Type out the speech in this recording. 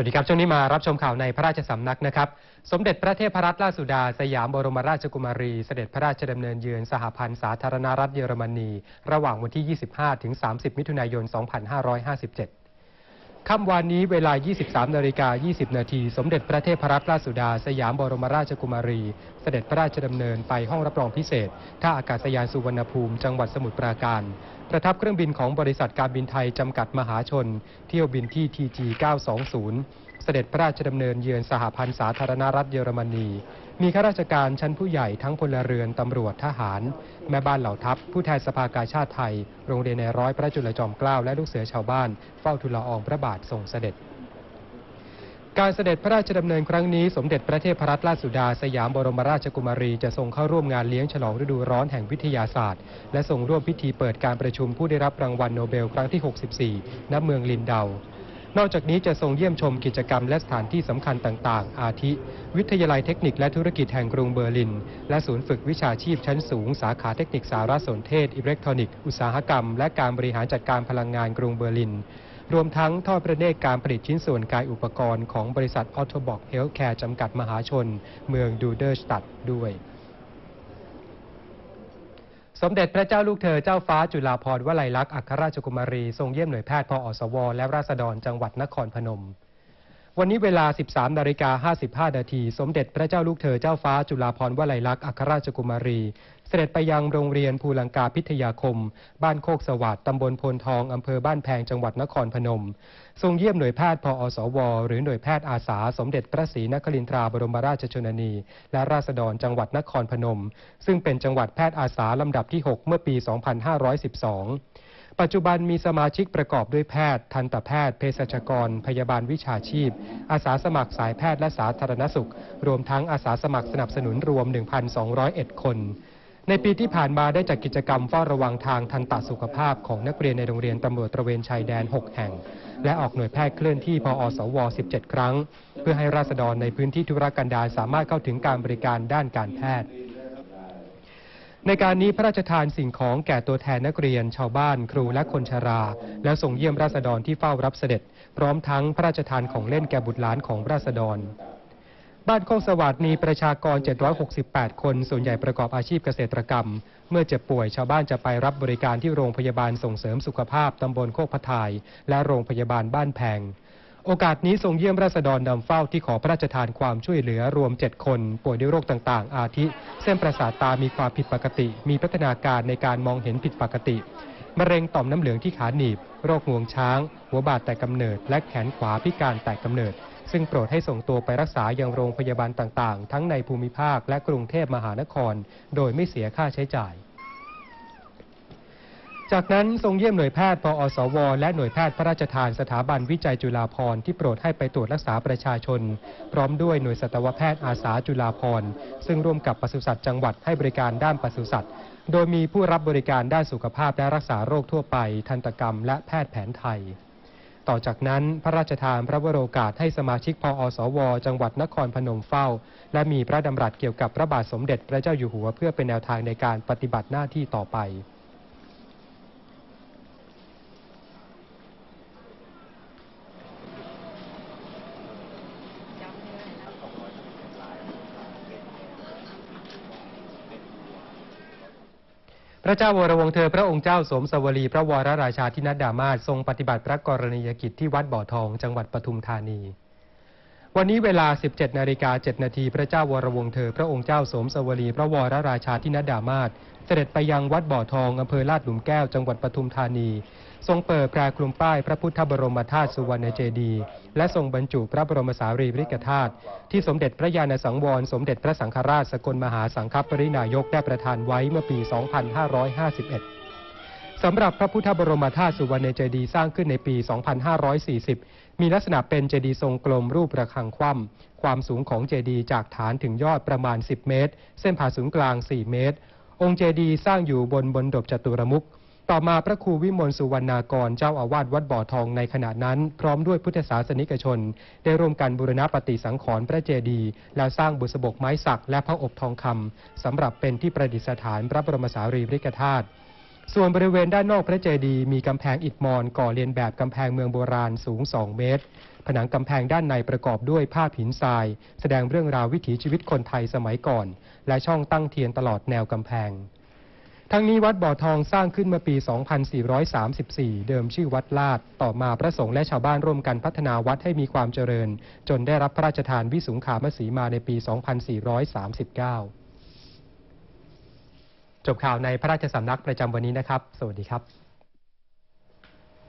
วัสดีครับ ช่วงนี้มารับชมข่าวในพระราชสำนักนะครับ สมเด็จพระเทพรัตนราชสุดา สยามบรมราชกุมารี เสด็จพระราชดำเนินเยือนสหพันธ์สาธารณรัฐเยอรมนี ระหว่างวันที่ 25ถึง30 มิถุนายน 2557 ค่ำวานนี้เวลา 23 นาฬิกา 20 นาที สมเด็จพระเทพรัตนราชสุดา สยามบรมราชกุมารี เสด็จพระราชดำเนินไปห้องรับรองพิเศษ ท่าอากาศยานสุวรรณภูมิ จังหวัดสมุทรปราการ ประทับเครื่องบินของบริษัทการบินไทย จำกัดมหาชน เที่ยวบินที่ TG 920เสด็จพระราชดำเนินเยือนสหพันธ์สาธารณรัฐเยอรมนี มีข้าราชการชั้นผู้ใหญ่ทั้งพลเรือนตำรวจทหาร แม่บ้านเหล่าทัพ ผู้แทนสภากาชาติไทย โรงเรียนในร้อยพระจุลจอมเกล้าและลูกเสือชาวบ้าน เฝ้าทูลละอองพระบาททรงเสด็จ การเสด็จพระราชดำเนินครั้งนี้ สมเด็จพระเทพรัตนราชสุดาสยามบรมราชกุมารีจะทรงเข้าร่วมงานเลี้ยงฉลองฤดูร้อนแห่งวิทยาศาสตร์ และทรงร่วมพิธีเปิดการประชุมผู้ได้รับรางวัลโนเบลครั้งที่ 64 ณ เมืองลินเดา นอกจากนี้จะทรงเยี่ยมชมกิจกรรมและสถานที่สำคัญต่างๆ อาทิ วิทยาลัยเทคนิคและธุรกิจแห่งกรุงเบอร์ลิน และศูนย์ฝึกวิชาชีพชั้นสูง สาขาเทคนิคสารสนเทศ อิเล็กทรอนิกส์ อุตสาหกรรม และการบริหารจัดการพลังงานกรุงเบอร์ลิน รวมทั้งทอดพระเนตรการผลิตชิ้นส่วนกายอุปกรณ์ของบริษัท Ottobock Healthcare จำกัดมหาชน เมืองดูเดอร์สตัดด้วย สมเด็จพระเจ้าลูกเธอเจ้าฟ้าจุฬาภรณ์วลัยลักษณ์อัครราชกุมารี ทรงเยี่ยมหน่วยแพทย์พออสว และราษฎรจังหวัดนครพนม วันนี้เวลา 13นาฬิกา55นาที สมเด็จพระเจ้าลูกเธอเจ้าฟ้าจุฬาภรณ์วลัยลักษณ์อัครราชกุมารี เสด็จไปยังโรงเรียนภูลังกาพิทยาคม บ้านโคกสวัสดิ์ตำบลโพนทองอำเภอบ้านแพงจังหวัดนครพนม ทรงเยี่ยมหน่วยแพทย์พออสว หรือหน่วยแพทย์อาสา สมเด็จพระศรีนครินทราบรมราชชนนี และราษฎรจังหวัดนครพนม ซึ่งเป็นจังหวัดแพทย์อาสาลำดับที่ 6 เมื่อปี 2512ปัจจุบันมีสมาชิกประกอบด้วยแพทย์ ทันตแพทย์ เภสัชกร พยาบาลวิชาชีพ อาสาสมัครสายแพทย์และสาธารณสุข รวมทั้งอาสาสมัครสนับสนุนรวม 1,201 คน ในปีที่ผ่านมาได้จัดกิจกรรมเฝ้าระวังทางทันตสุขภาพของนักเรียนในโรงเรียนตำรวจตระเวนชายแดน 6 แห่ง และออกหน่วยแพทย์เคลื่อนที่พออสว 17 ครั้ง เพื่อให้ราษฎรในพื้นที่ธุรกันดารสามารถเข้าถึงการบริการด้านการแพทย์ ในการนี้พระราชทานสิ่งของแก่ตัวแทนนักเรียน ชาวบ้าน ครูและคนชรา แล้วส่งเยี่ยมราษฎรที่เฝ้ารับเสด็จ พร้อมทั้งพระราชทานของเล่นแก่บุตรหลานของราษฎร บ้านโคกสวัสดิ์มีประชากร 768 คน ส่วนใหญ่ประกอบอาชีพเกษตรกรรม เมื่อเจ็บป่วยชาวบ้านจะไปรับบริการที่โรงพยาบาลส่งเสริมสุขภาพตำบลโคกพะทาย และโรงพยาบาลบ้านแพง โอกาสนี้ทรงเยี่ยมราษฎรนำเฝ้าที่ขอพระราชทานความช่วยเหลือรวม 7 คน ป่วยด้วยโรคต่างๆ อาทิ เส้นประสาทตามีความผิดปกติ มีพัฒนาการในการมองเห็นผิดปกติมะเร็งต่อมน้ำเหลืองที่ขาหนีบ โรคงวงช้าง หัวบาดแต่กำเนิด และแขนขวาพิการแต่กำเนิด ซึ่งโปรดให้ส่งตัวไปรักษาอยังโรงพยาบาลต่างๆ ทั้งในภูมิภาคและกรุงเทพมหานคร โดยไม่เสียค่าใช้จ่าย จากนั้นทรงเยี่ยมหน่วยแพทย์ปอสว และหน่วยแพทย์พระราชทานสถาบันวิจัยจุฬาภรณ์ที่โปรดให้ไปตรวจรักษาประชาชน พร้อมด้วยหน่วยสัตวแพทย์อาสาจุฬาภรณ์ซึ่งร่วมกับปศุสัตว์จังหวัดให้บริการด้านปศุสัตว์ โดยมีผู้รับบริการด้านสุขภาพและรักษาโรคทั่วไป ทันตกรรม และแพทย์แผนไทย ต่อจากนั้นพระราชทานพระวโรกาสให้สมาชิกพออสว จังหวัดนครพนมเฝ้า และมีพระดำรัสเกี่ยวกับพระบาทสมเด็จพระเจ้าอยู่หัวเพื่อเป็นแนวทางในการปฏิบัติหน้าที่ต่อไป พระเจ้าวรวงเธอพระองค์เจ้าสมสวลีพระวรราชาธินัดดามาศทรงปฏิบัติพระกรณียกิจที่วัดบ่อทองจังหวัดปทุมธานี วันนี้เวลา 17 นาฬิกา 7 นาที พระเจ้าวรวงศ์เธอ พระองค์เจ้าสมสวลีพระวรราชาธินดามาศเสด็จไปยังวัดบ่อทองอำเภอลาดหลุมแก้ว จังหวัดปทุมธานี ทรงเปิดแพรคลุมป้ายพระพุทธบรมธาตุสุวรรณเจดีย์และทรงบรรจุพระบรมสารีริกธาตุที่สมเด็จพระญาณสังวร สมเด็จพระสังฆราชสกลมหาสังฆปรินายกได้ประทานไว้เมื่อปี 2551 สำหรับพระพุทธบรมธาตุสุวรรณเจดีย์สร้างขึ้นในปี 2540 มีลักษณะเป็นเจดีย์ทรงกลมรูประฆังคว่ำความสูงของเจดีย์จากฐานถึงยอดประมาณ 10 เมตร เส้นผ่าศูนย์กลาง 4 เมตร องค์เจดีย์สร้างอยู่บนบนดบจตุรมุข ต่อมาพระครูวิมลสุวรรณากรเจ้าอาวาสวัดบ่อทองในขณะนั้น พร้อมด้วยพุทธศาสนิกชน ได้ร่วมกันบูรณะปฏิสังขรณ์พระเจดีย์และสร้างบุษบกไม้สักและพระอบทองคำสำหรับเป็นที่ประดิษฐานพระบรมสารีริกธาตุ ส่วนบริเวณด้านนอกพระเจดีย์มีกำแพงอิฐมอนก่อเรียนแบบกำแพงเมืองโบราณสูง 2 เมตร ผนังกำแพงด้านในประกอบด้วยภาพหินทราย แสดงเรื่องราววิถีชีวิตคนไทยสมัยก่อน และช่องตั้งเทียนตลอดแนวกำแพง ทั้งนี้วัดบ่อทองสร้างขึ้นเมื่อปี 2434 เดิมชื่อวัดลาด ต่อมาพระสงฆ์และชาวบ้านร่วมกันพัฒนาวัดให้มีความเจริญ จนได้รับพระราชทานวิสุงขามสีมาในปี 2439 จบข่าวในพระราชสำนักประจำวันนี้นะครับ สวัสดีครับ